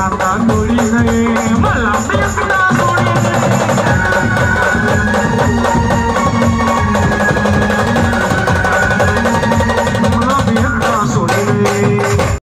Ba tám mươi.